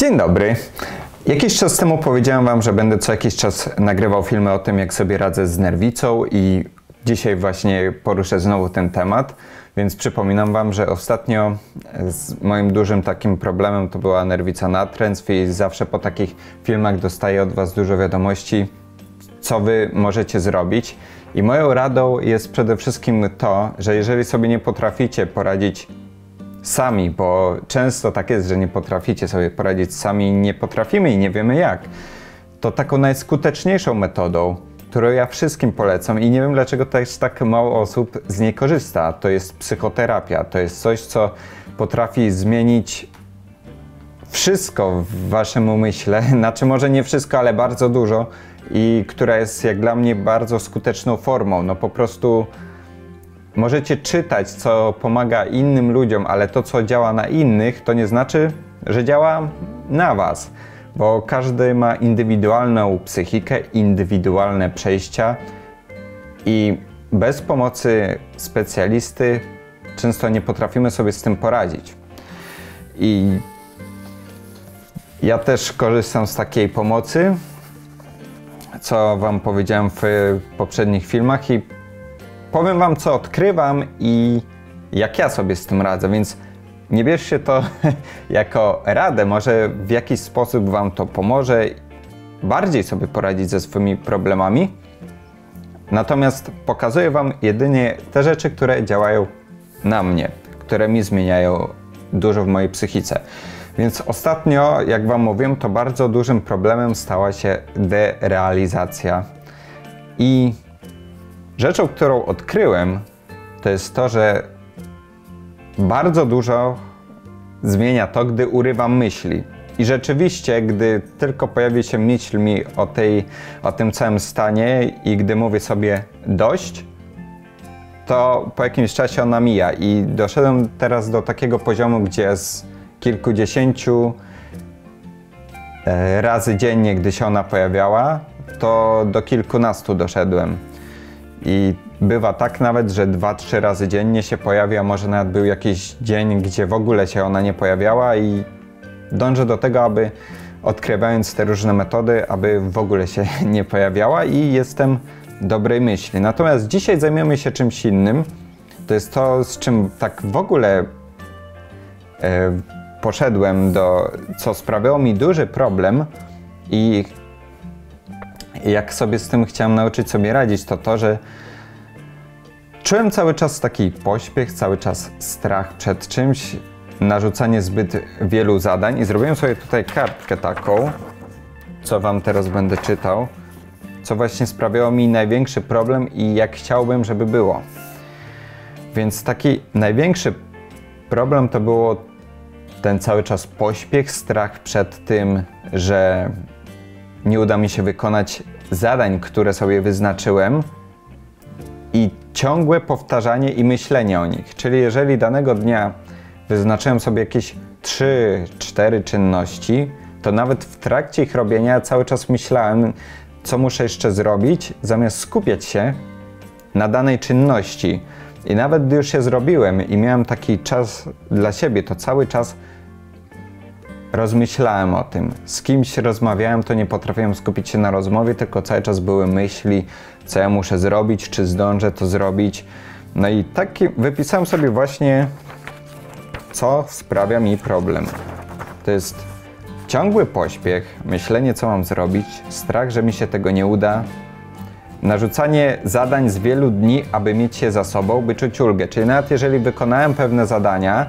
Dzień dobry. Jakiś czas temu powiedziałem Wam, że będę co jakiś czas nagrywał filmy o tym, jak sobie radzę z nerwicą i dzisiaj właśnie poruszę znowu ten temat. Więc przypominam Wam, że ostatnio z moim dużym takim problemem to była nerwica natręstw i zawsze po takich filmach dostaję od Was dużo wiadomości, co Wy możecie zrobić. I moją radą jest przede wszystkim to, że jeżeli sobie nie potraficie poradzić sami, bo często tak jest, że nie potraficie sobie poradzić sami, nie potrafimy i nie wiemy jak, to taką najskuteczniejszą metodą, którą ja wszystkim polecam i nie wiem dlaczego też tak mało osób z niej korzysta, to jest psychoterapia. To jest coś, co potrafi zmienić wszystko w waszym umyśle, znaczy może nie wszystko, ale bardzo dużo i która jest jak dla mnie bardzo skuteczną formą. No po prostu możecie czytać, co pomaga innym ludziom, ale to, co działa na innych, to nie znaczy, że działa na was, bo każdy ma indywidualną psychikę, indywidualne przejścia i bez pomocy specjalisty często nie potrafimy sobie z tym poradzić. I ja też korzystam z takiej pomocy, co Wam powiedziałem w poprzednich filmach i powiem Wam, co odkrywam i jak ja sobie z tym radzę, więc nie bierzcie to jako radę, może w jakiś sposób Wam to pomoże bardziej sobie poradzić ze swoimi problemami. Natomiast pokazuję Wam jedynie te rzeczy, które działają na mnie, które mi zmieniają dużo w mojej psychice. Więc ostatnio, jak Wam mówiłem, to bardzo dużym problemem stała się derealizacja. I rzeczą, którą odkryłem, to jest to, że bardzo dużo zmienia to, gdy urywam myśli. I rzeczywiście, gdy tylko pojawi się myśl mi o, tej, o tym całym stanie i gdy mówię sobie dość, to po jakimś czasie ona mija. I doszedłem teraz do takiego poziomu, gdzie z kilkudziesięciu e, razy dziennie, gdy się ona pojawiała, to do kilkunastu doszedłem. I bywa tak nawet, że dwa, trzy razy dziennie się pojawia, może nawet był jakiś dzień, gdzie w ogóle się ona nie pojawiała i dążę do tego, aby odkrywając te różne metody, aby w ogóle się nie pojawiała i jestem dobrej myśli. Natomiast dzisiaj zajmiemy się czymś innym. To jest to, z czym tak w ogóle e, poszedłem do, co sprawiało mi duży problem i jak sobie z tym chciałem nauczyć sobie radzić, to to, że czułem cały czas taki pośpiech, cały czas strach przed czymś, narzucanie zbyt wielu zadań i zrobiłem sobie tutaj kartkę taką, co wam teraz będę czytał, co właśnie sprawiało mi największy problem i jak chciałbym, żeby było. Więc taki największy problem to było ten cały czas pośpiech, strach przed tym, że nie uda mi się wykonać zadań, które sobie wyznaczyłem i ciągłe powtarzanie i myślenie o nich. Czyli jeżeli danego dnia wyznaczyłem sobie jakieś 3-4 czynności, to nawet w trakcie ich robienia cały czas myślałem, co muszę jeszcze zrobić, zamiast skupiać się na danej czynności. I nawet gdy już się zrobiłem i miałem taki czas dla siebie, to cały czas rozmyślałem o tym. Z kimś rozmawiałem, to nie potrafiłem skupić się na rozmowie, tylko cały czas były myśli, co ja muszę zrobić, czy zdążę to zrobić. No i taki wypisałem sobie właśnie, co sprawia mi problem. To jest ciągły pośpiech, myślenie, co mam zrobić, strach, że mi się tego nie uda, narzucanie zadań z wielu dni, aby mieć się za sobą, by czuć ulgę. Czyli nawet jeżeli wykonałem pewne zadania,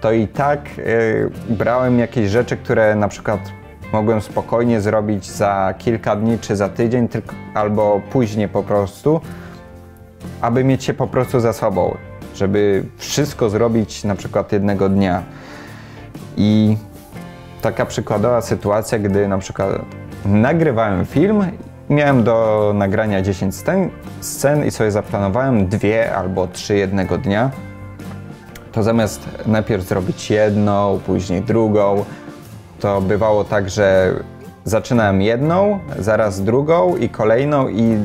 to i tak y, brałem jakieś rzeczy, które na przykład mogłem spokojnie zrobić za kilka dni czy za tydzień, tylko, albo później po prostu, aby mieć się po prostu za sobą, żeby wszystko zrobić na przykład jednego dnia. I taka przykładowa sytuacja, gdy na przykład nagrywałem film, miałem do nagrania 10 scen, scen i sobie zaplanowałem dwie albo trzy jednego dnia to zamiast najpierw zrobić jedną, później drugą, to bywało tak, że zaczynałem jedną, zaraz drugą i kolejną i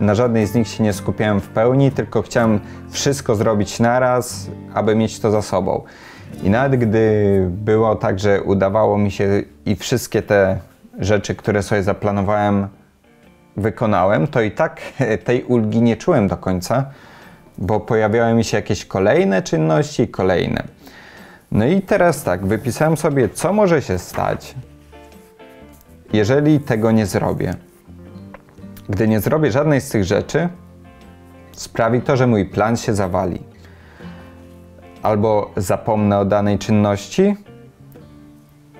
na żadnej z nich się nie skupiałem w pełni, tylko chciałem wszystko zrobić naraz, aby mieć to za sobą. I nawet gdy było tak, że udawało mi się i wszystkie te rzeczy, które sobie zaplanowałem, wykonałem, to i tak tej ulgi nie czułem do końca, bo pojawiały mi się jakieś kolejne czynności kolejne. No i teraz tak, wypisałem sobie, co może się stać, jeżeli tego nie zrobię. Gdy nie zrobię żadnej z tych rzeczy, sprawi to, że mój plan się zawali. Albo zapomnę o danej czynności,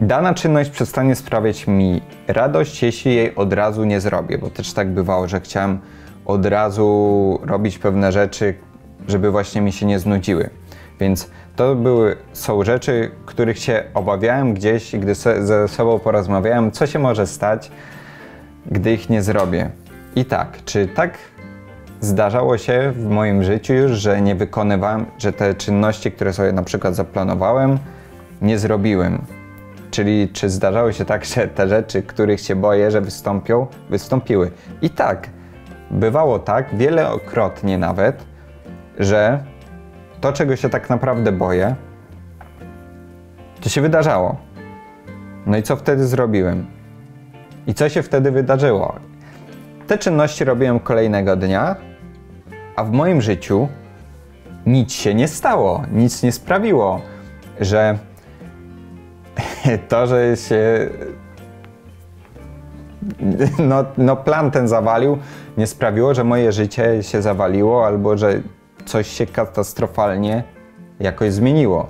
dana czynność przestanie sprawiać mi radość, jeśli jej od razu nie zrobię, bo też tak bywało, że chciałem od razu robić pewne rzeczy, żeby właśnie mi się nie znudziły. Więc to były, są rzeczy, których się obawiałem gdzieś, gdy ze sobą porozmawiałem, co się może stać, gdy ich nie zrobię. I tak, czy tak zdarzało się w moim życiu już, że nie wykonywałem, że te czynności, które sobie na przykład zaplanowałem, nie zrobiłem. Czyli czy zdarzało się tak, że te rzeczy, których się boję, że wystąpią, wystąpiły. I tak, bywało tak, wielokrotnie nawet, że to, czego się tak naprawdę boję, to się wydarzało. No i co wtedy zrobiłem? I co się wtedy wydarzyło? Te czynności robiłem kolejnego dnia, a w moim życiu nic się nie stało, nic nie sprawiło, że to, że się no, no plan ten zawalił, nie sprawiło, że moje życie się zawaliło albo że coś się katastrofalnie jakoś zmieniło.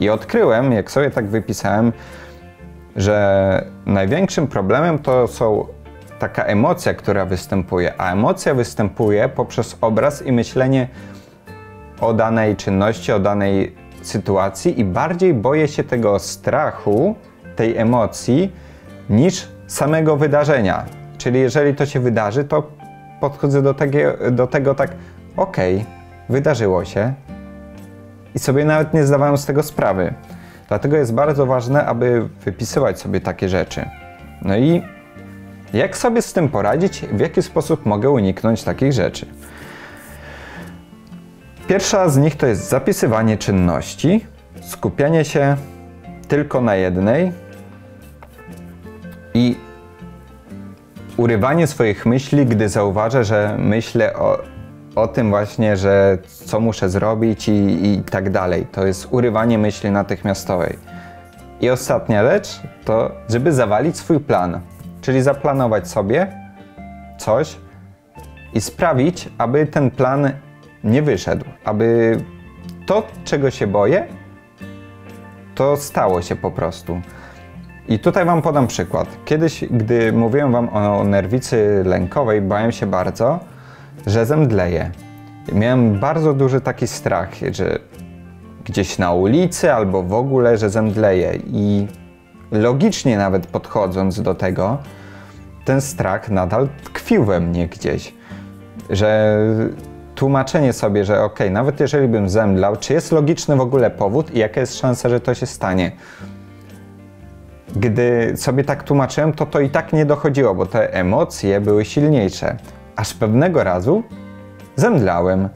I odkryłem, jak sobie tak wypisałem, że największym problemem to są taka emocja, która występuje, a emocja występuje poprzez obraz i myślenie o danej czynności, o danej sytuacji i bardziej boję się tego strachu, tej emocji, niż samego wydarzenia. Czyli jeżeli to się wydarzy, to podchodzę do tego, do tego tak, okej, okay, wydarzyło się i sobie nawet nie zdawałem z tego sprawy. Dlatego jest bardzo ważne, aby wypisywać sobie takie rzeczy. No i jak sobie z tym poradzić? W jaki sposób mogę uniknąć takich rzeczy? Pierwsza z nich to jest zapisywanie czynności, skupianie się tylko na jednej i urywanie swoich myśli, gdy zauważę, że myślę o, o tym właśnie, że co muszę zrobić i, i tak dalej. To jest urywanie myśli natychmiastowej. I ostatnia rzecz to, żeby zawalić swój plan, czyli zaplanować sobie coś i sprawić, aby ten plan nie wyszedł, aby to, czego się boję, to stało się po prostu. I tutaj Wam podam przykład. Kiedyś, gdy mówiłem Wam o nerwicy lękowej, bałem się bardzo, że zemdleję. Miałem bardzo duży taki strach, że gdzieś na ulicy albo w ogóle, że zemdleję. I logicznie nawet podchodząc do tego, ten strach nadal tkwił we mnie gdzieś. Że tłumaczenie sobie, że ok, nawet jeżeli bym zemdlał, czy jest logiczny w ogóle powód i jaka jest szansa, że to się stanie? Gdy sobie tak tłumaczyłem, to to i tak nie dochodziło, bo te emocje były silniejsze. Aż pewnego razu zemdlałem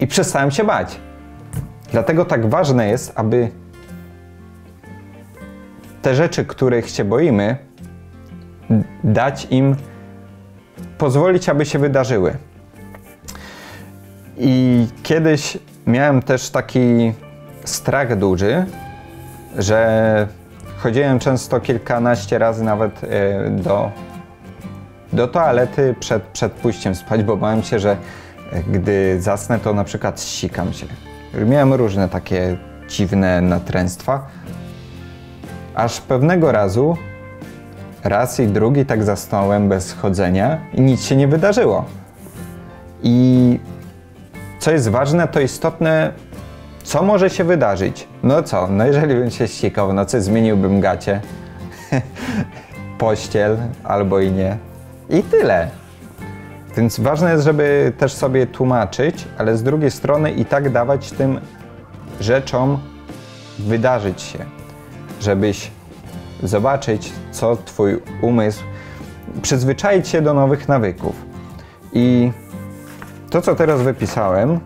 i przestałem się bać. Dlatego tak ważne jest, aby te rzeczy, których się boimy, dać im, pozwolić, aby się wydarzyły. I kiedyś miałem też taki strach duży, że chodziłem często kilkanaście razy nawet e, do, do toalety przed, przed pójściem spać, bo bałem się, że e, gdy zasnę, to na przykład ścikam się. Miałem różne takie dziwne natręstwa. Aż pewnego razu, raz i drugi tak zasnąłem bez chodzenia i nic się nie wydarzyło. I co jest ważne, to istotne, co może się wydarzyć. No co, no jeżeli bym się ścikał w nocy, zmieniłbym gacie, pościel albo i nie. I tyle. Więc ważne jest, żeby też sobie tłumaczyć, ale z drugiej strony i tak dawać tym rzeczom wydarzyć się, żebyś zobaczyć, co Twój umysł, przyzwyczaić się do nowych nawyków. I to, co teraz wypisałem,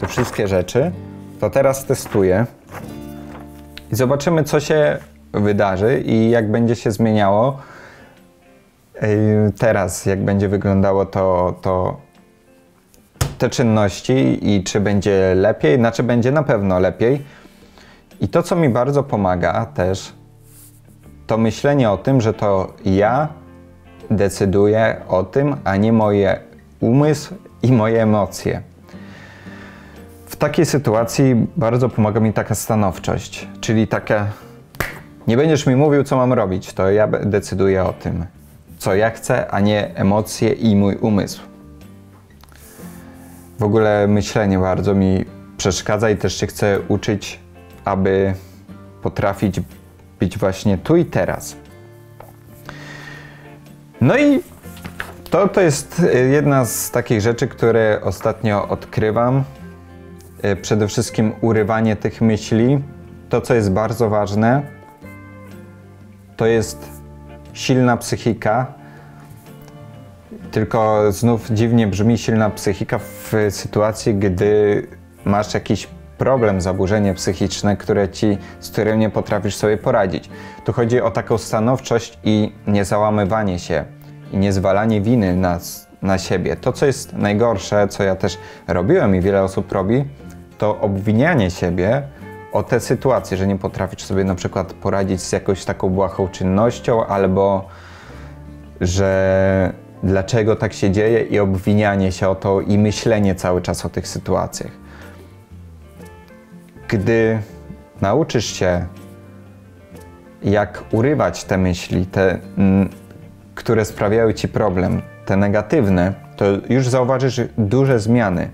te wszystkie rzeczy, to teraz testuję I zobaczymy, co się wydarzy i jak będzie się zmieniało teraz, jak będzie wyglądało to, to te czynności i czy będzie lepiej, znaczy będzie na pewno lepiej. I to, co mi bardzo pomaga też, to myślenie o tym, że to ja decyduję o tym, a nie moje umysł i moje emocje. W takiej sytuacji bardzo pomaga mi taka stanowczość, czyli taka nie będziesz mi mówił, co mam robić, to ja decyduję o tym, co ja chcę, a nie emocje i mój umysł. W ogóle myślenie bardzo mi przeszkadza i też się chcę uczyć, aby potrafić być właśnie tu i teraz. No i to, to jest jedna z takich rzeczy, które ostatnio odkrywam. E, przede wszystkim urywanie tych myśli. To, co jest bardzo ważne, to jest silna psychika. Tylko znów dziwnie brzmi silna psychika w sytuacji, gdy masz jakiś problem, zaburzenie psychiczne, które ci, z którym nie potrafisz sobie poradzić. Tu chodzi o taką stanowczość i niezałamywanie się i niezwalanie winy na, na siebie. To, co jest najgorsze, co ja też robiłem i wiele osób robi, to obwinianie siebie o te sytuacje, że nie potrafisz sobie na przykład poradzić z jakąś taką błahą czynnością, albo że dlaczego tak się dzieje i obwinianie się o to i myślenie cały czas o tych sytuacjach. Gdy nauczysz się, jak urywać te myśli, te, które sprawiają ci problem, te negatywne, to już zauważysz duże zmiany.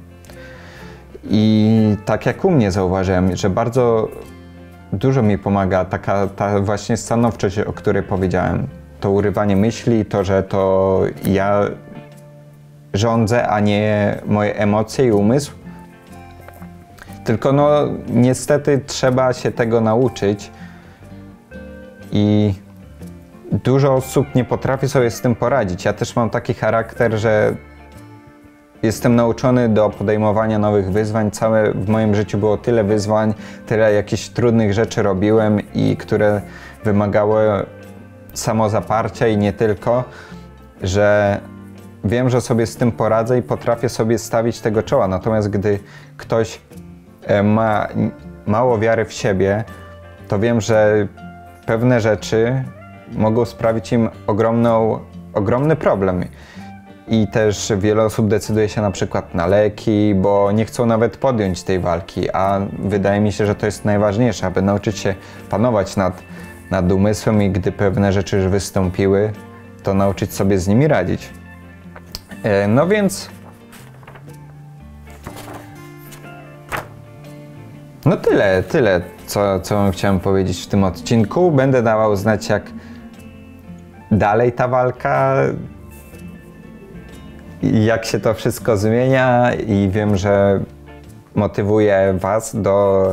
I tak jak u mnie zauważyłem, że bardzo dużo mi pomaga taka ta właśnie stanowczość, o której powiedziałem. To urywanie myśli, to, że to ja rządzę, a nie moje emocje i umysł. Tylko no niestety trzeba się tego nauczyć i dużo osób nie potrafi sobie z tym poradzić. Ja też mam taki charakter, że Jestem nauczony do podejmowania nowych wyzwań. Całe w moim życiu było tyle wyzwań, tyle jakichś trudnych rzeczy robiłem i które wymagały samozaparcia i nie tylko, że wiem, że sobie z tym poradzę i potrafię sobie stawić tego czoła. Natomiast gdy ktoś e, ma mało wiary w siebie, to wiem, że pewne rzeczy mogą sprawić im ogromną, ogromny problem i też wiele osób decyduje się na przykład na leki, bo nie chcą nawet podjąć tej walki, a wydaje mi się, że to jest najważniejsze, aby nauczyć się panować nad, nad umysłem i gdy pewne rzeczy już wystąpiły, to nauczyć sobie z nimi radzić. E, no więc. No tyle, tyle, co, co chciałem powiedzieć w tym odcinku. Będę dawał znać, jak dalej ta walka jak się to wszystko zmienia i wiem, że motywuje Was do,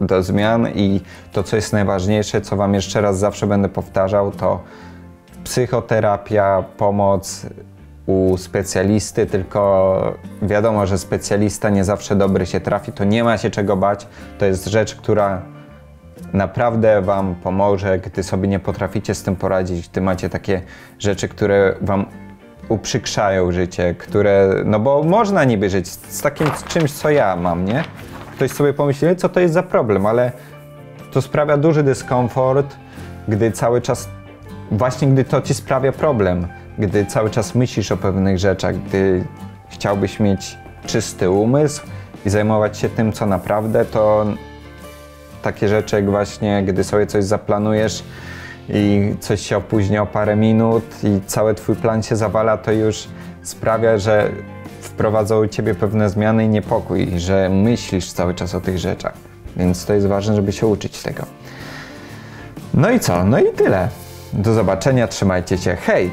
do zmian i to, co jest najważniejsze, co Wam jeszcze raz zawsze będę powtarzał, to psychoterapia, pomoc u specjalisty, tylko wiadomo, że specjalista nie zawsze dobry się trafi, to nie ma się czego bać. To jest rzecz, która naprawdę Wam pomoże, gdy sobie nie potraficie z tym poradzić, gdy macie takie rzeczy, które Wam uprzykrzają życie, które, no bo można niby żyć z takim czymś, co ja mam, nie? Ktoś sobie pomyśli, co to jest za problem, ale to sprawia duży dyskomfort, gdy cały czas, właśnie gdy to ci sprawia problem, gdy cały czas myślisz o pewnych rzeczach, gdy chciałbyś mieć czysty umysł i zajmować się tym, co naprawdę, to takie rzeczy jak właśnie, gdy sobie coś zaplanujesz, i coś się opóźnia o parę minut i cały twój plan się zawala, to już sprawia, że wprowadzą u ciebie pewne zmiany i niepokój, że myślisz cały czas o tych rzeczach. Więc to jest ważne, żeby się uczyć tego. No i co? No i tyle. Do zobaczenia, trzymajcie się. Hej!